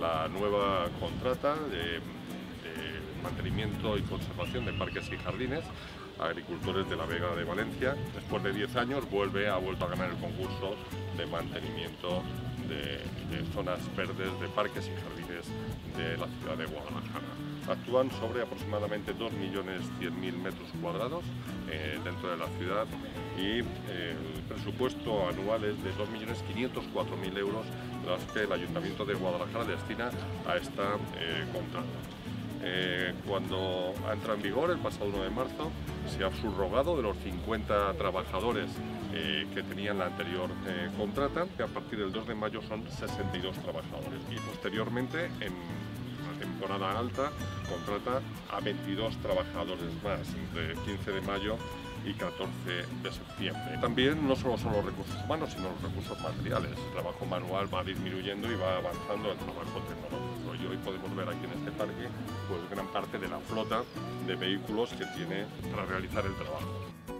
la nueva contrata de, mantenimiento y conservación de parques y jardines agricultores de la Vega de Valencia. Después de 10 años vuelve, ha vuelto a ganar el concurso de mantenimiento de, zonas verdes, de parques y jardines de la ciudad de Guadalajara. Actúan sobre aproximadamente 2.100.000 metros cuadrados eh, dentro de la ciudad y eh, el presupuesto anual es de 2.504.000 euros las que el Ayuntamiento de Guadalajara destina a esta eh. Eh, cuando entra en vigor el pasado 1 de marzo se ha subrogado de los 50 trabajadores eh, que tenían la anterior eh, contrata, que a partir del 2 de mayo son 62 trabajadores y posteriormente en la temporada alta contrata a 22 trabajadores más entre 15 de mayo y 14 de septiembre. También no solo son los recursos humanos, sino los recursos materiales. El trabajo manual va disminuyendo y va avanzando el trabajo tecnológico. Hoy podemos ver aquí en este parque pues, gran parte de la flota de vehículos que tiene para realizar el trabajo.